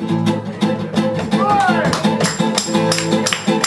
Thank you.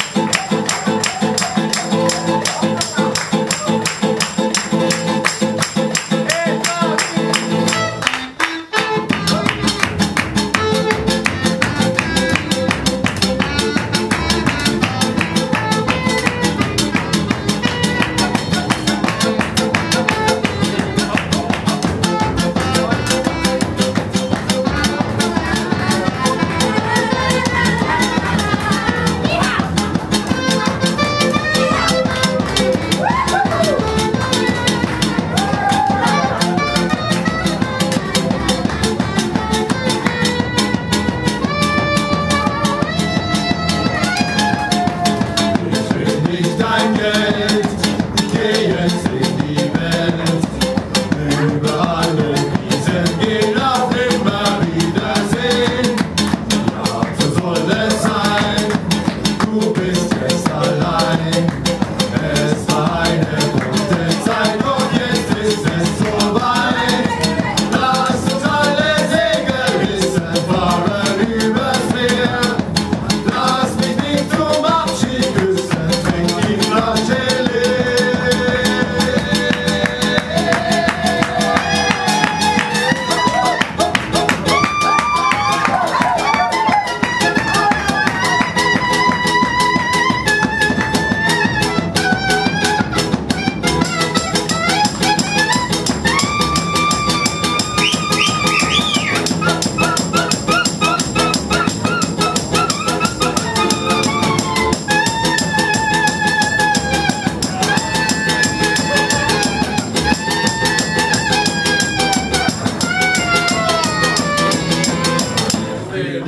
Christian.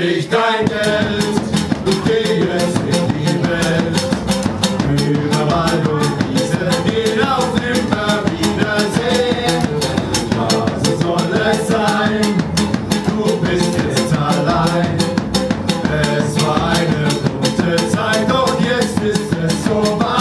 nicht dein Geld, du kriegst in die Welt. Überall und diese geht auf immer Wiedersehen. Was also soll es sein? Du bist jetzt allein. Es war eine gute Zeit, doch jetzt ist es soweit.